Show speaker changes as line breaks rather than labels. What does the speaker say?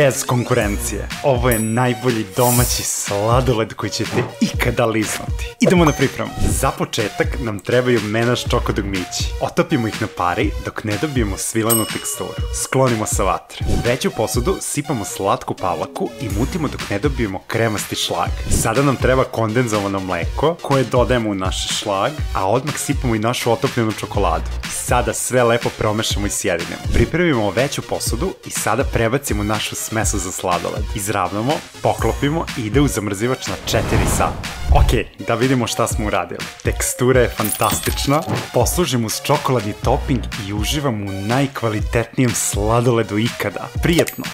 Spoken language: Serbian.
bez konkurencije. Ovo je najbolji domaći sladoled koji ćete ikada liznuti. Idemo na pripremu. Za početak nam trebaju menaš čokodogmići. Otopimo ih na pari dok ne dobijemo svilanu teksturu. Sklonimo sa vatre. U veću posudu sipamo slatku pavlaku i mutimo dok ne dobijemo kremasti šlag. Sada nam treba kondenzovano mleko koje dodajemo u naš šlag, a odmah sipamo i našu otopljenu čokoladu. Sada sve lepo promešamo i sjedinemo. Pripremimo veću posudu i sada prebacimo našu smesu za sladoled. Izravnamo, poklopimo i ide u zamrzivač na 4 sata. Ok, da vidimo šta smo uradili. Tekstura je fantastična, poslužim uz čokoladni topping i uživam u najkvalitetnijem sladoledu ikada. Prijetno!